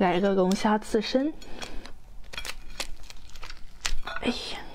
来个龙虾刺身。哎呀！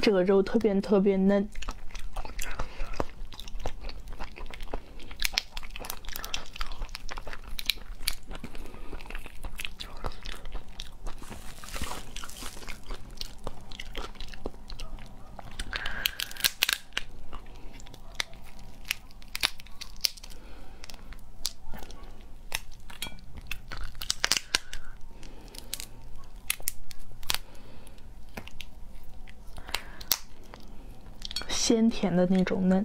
这个肉特别特别嫩，鲜甜的那种嫩。